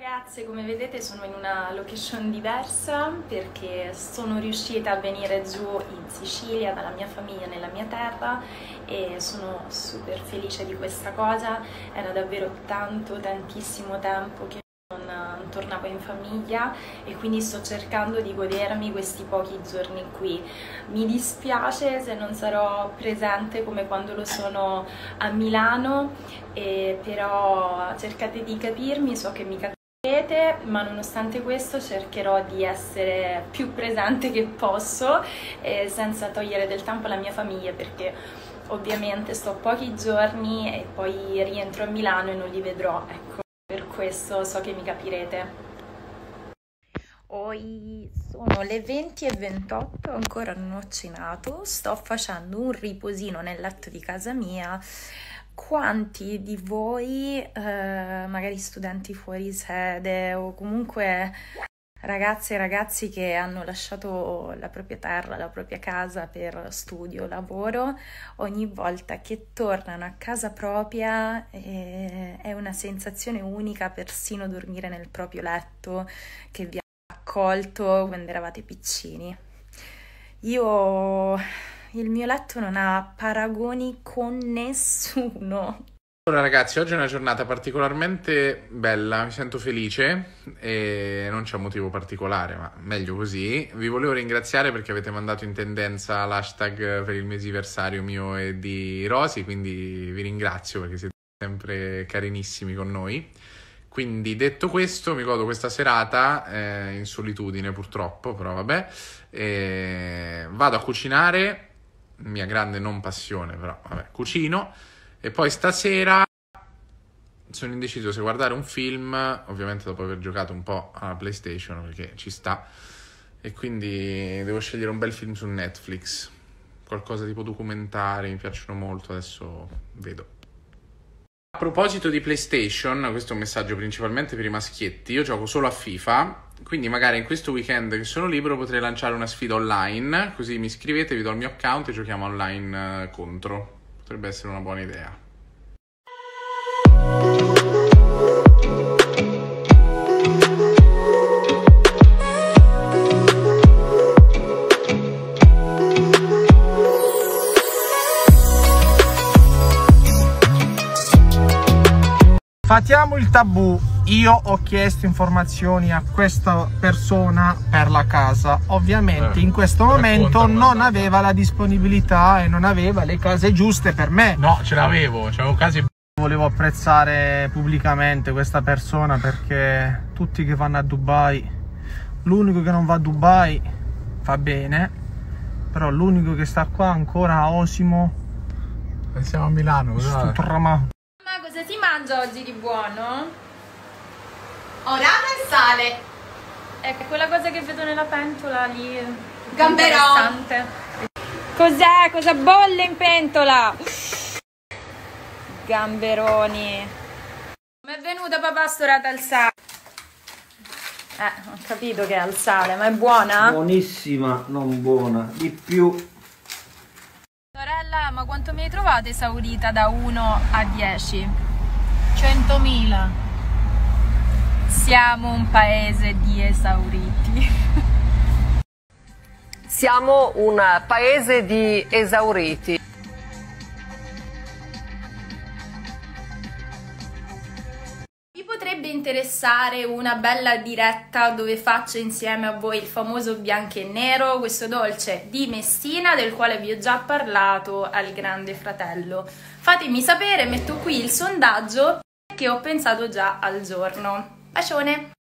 ragazze, come vedete sono in una location diversa perché sono riuscita a venire giù in Sicilia dalla mia famiglia, nella mia terra e sono super felice di questa cosa, era davvero tanto, tantissimo tempo che non tornavo in famiglia e quindi sto cercando di godermi questi pochi giorni qui. Mi dispiace se non sarò presente come quando lo sono a Milano, però cercate di capirmi, so che mi capite ma nonostante questo cercherò di essere più presente che posso eh, senza togliere del tempo alla mia famiglia perché ovviamente sto pochi giorni e poi rientro a Milano e non li vedrò, ecco, per questo so che mi capirete. Oi, sono le 20 e 28, ancora non ho cenato, sto facendo un riposino nel letto di casa mia quanti di voi, eh, magari studenti fuori sede o comunque ragazze e ragazzi che hanno lasciato la propria terra, la propria casa per studio, lavoro, ogni volta che tornano a casa propria eh, è una sensazione unica persino dormire nel proprio letto che vi ha accolto quando eravate piccini. Io il mio letto non ha paragoni con nessuno. Allora ragazzi, oggi è una giornata particolarmente bella, mi sento felice e non c'è un motivo particolare, ma meglio così. Vi volevo ringraziare perché avete mandato in tendenza l'hashtag per il mesiversario mio e di Rosi, quindi vi ringrazio perché siete sempre carinissimi con noi. Quindi detto questo, mi godo questa serata eh, in solitudine purtroppo, però vabbè. Eh, vado a cucinare mia grande non passione, però vabbè, cucino. E poi stasera sono indeciso se guardare un film, ovviamente dopo aver giocato un po' alla PlayStation, perché ci sta. E quindi devo scegliere un bel film su Netflix. Qualcosa tipo documentari, mi piacciono molto, adesso vedo. A proposito di PlayStation, questo è un messaggio principalmente per i maschietti. Io gioco solo a FIFA quindi magari in questo weekend che sono libero potrei lanciare una sfida online, così mi iscrivete, vi do il mio account e giochiamo online eh, contro. Potrebbe essere una buona idea. Fatiamo il tabù. Io ho chiesto informazioni a questa persona per la casa. Ovviamente eh, in questo momento non aveva la disponibilità e non aveva le case giuste per me. No ce l'avevo c'avevo case volevo apprezzare pubblicamente questa persona perché tutti che vanno a Dubai l'unico che non va a Dubai fa bene però l'unico che sta qua ancora a Osimo siamo a Milano cosa... Ma cosa si mangia oggi di buono? orata e sale. Ecco, quella cosa che vedo nella pentola lì. Gamberò. Cos'è? Cosa bolle in pentola? Gamberoni. Come è venuta papà storata al sale? Eh, ho capito che è al sale, ma è buona? Buonissima, non buona, di più. Sorella, ma quanto mi hai trovato esaurita da 1 a 10? 100.000. Siamo un paese di esauriti. Siamo un paese di esauriti. Vi potrebbe interessare una bella diretta dove faccio insieme a voi il famoso bianco e nero, questo dolce di Messina del quale vi ho già parlato al Grande Fratello. Fatemi sapere, metto qui il sondaggio che ho pensato già al giorno. Bacione!